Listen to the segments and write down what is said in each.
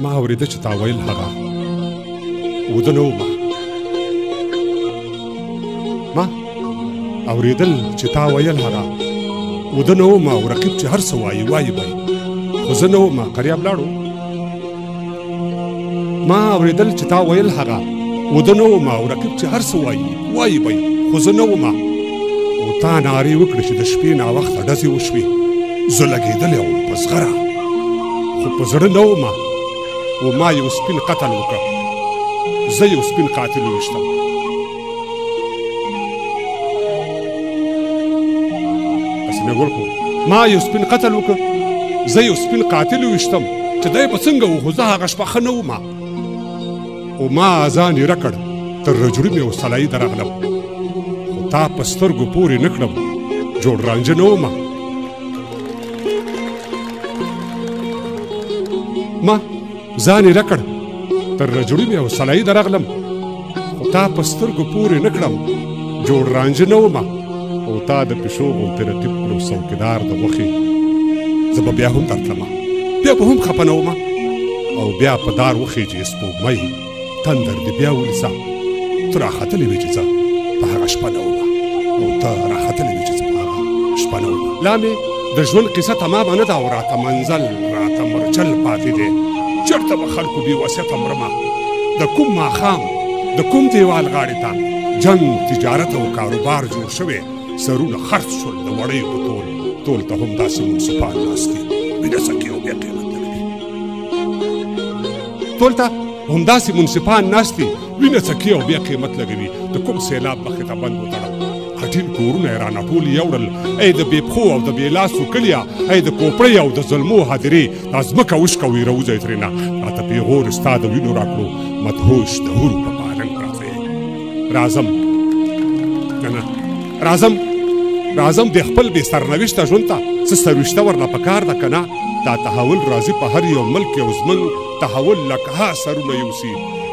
ما اوریده چې تا ویل هغه وده نه ومه ما اوریدل چې تا ویل هغه وده نه ومه او رقیب چې هر څه وایي وایي به خو زه نه ومه قریاب لاړو ما اوریدل چې تا ویل هغه وده نه ومه او رقیب چې هر څه وایي وایي به خو زه نه ومه او تا نارې وکړې چې د شپې ناوخته ډزې وشوې زه لګېدلی وم په زغره خو په زړه نه وم و ما یو سپین قتل وکړ زه یو سپین قاتل ویشتم هسې مې ګل کړو ما یو سپین قتل وکړ زه یو سپین قاتل ویشتم چې دی به څنګه و خو زه هغه شپه ښه نه وم او ما ځان یې رکړ تر رجړي مې وسلایي درغلم خو تا په سترګو پورې نه کړم جوړ رانجه نه وم ما ځان یې رکړ تر رجړي مې وسلای درغلم خو تا په سترګو پورې نه کړم جوړ رانج نه وم او تا د پیشو غونتې رقیب کړو څوکیدار د غوښې زه به بیا هم درتلم بیا به هم خپه نه وم او بیا په دار وخېږي سپوږمۍ تندر دې بیا ونیسه ته راختلی وې چې څه په هغه شپه نه وه او ته راختلی وې چې څه په هغه شپه نه وه لا مې د ژوند قصه تمامه نه ده او راته منزل راته مرچل پاتې دی چېرته به خلکو بې وصیته مرمه د کوم ماښام د کوم دیوال غاړې ته جنګ تجارت او کاروبار جوړ شوی سرونه خرڅ شول د وړیو په تول تول ته همداسې منصفان ناست دي مینه څه کې یو بیا قیمت ټول ته همداسې منصفان ناست دي وینه څکي او بیا قیمت لګوي د کوم سیلاب مخې ته بند وتړم خټین کورونه یې رانه ټول یوړل ای د بې پښو او د بې لاسو کلیا ای د کوپړۍ او د ظلمو حاضرې دا ځمکه وشکوي راوځئ ترېنه راته پېغور ستا د وینو راکړو مدهوش د هورو په پالنګ راځئ راځم نه نه راځم راځم د خپل بې سرنوشته ژوند ته څه سروشته ورله پکار ده که نه دا تحول راځي په هر یو ملک یو زمونږ تحول لکه ها سرونه یوسي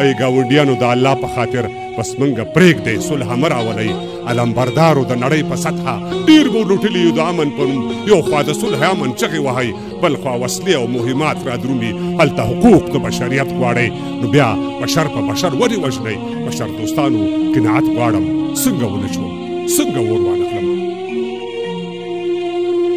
ای ګاونډیانو د الله په خاطر بس منګه پرېږدئ صلح مه راولئ علمبردارو د نړۍ په سطحه ډېر مو لوټلي یو د امن په نوم یو خوا د صلح امن چغې وهئ بل خو وسلې او مهمات را درومي هلته حقوق د بشریت غواړي نو بیا بشر په بشر ولې وژنئ بشر دوستانو قناعت غواړم څنګه ونه شوم څنګه ور وانخلم